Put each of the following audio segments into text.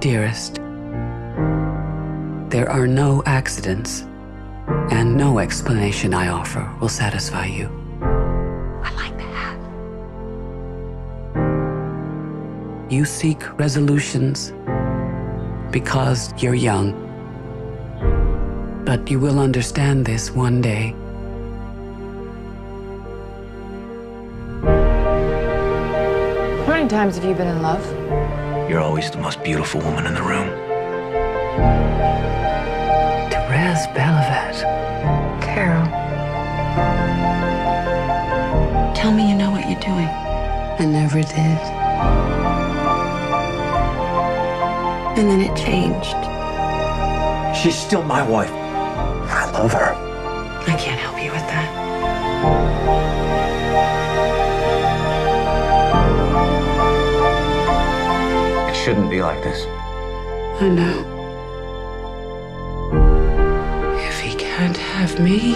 Dearest, there are no accidents, and no explanation I offer will satisfy you. I like the hat. You seek resolutions because you're young. But you will understand this one day. How many times have you been in love? You're always the most beautiful woman in the room. Therese Belivet. Carol. Tell me you know what you're doing. I never did. And then it changed. She's still my wife. I love her. I can't help you with that. Shouldn't be like this. I know. If he can't have me,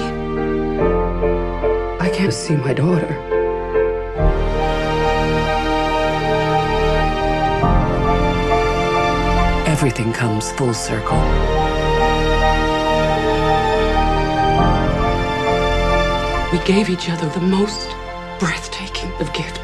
I can't see my daughter. Everything comes full circle. We gave each other the most breathtaking of gifts.